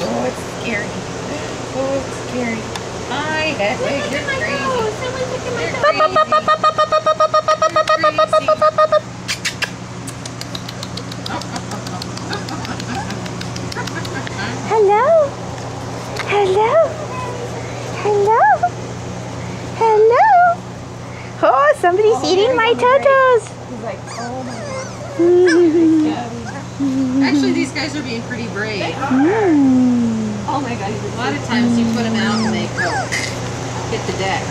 Oh, it's scary. Oh, it's scary. Hi, Hedwig, you're crazy. Hello? Hello? Hello? Hello? Oh, somebody's eating my totos. He's like, oh my god. Actually, these guys are being pretty brave. Mm. Oh my god. A lot of times you put them out and they go hit the deck.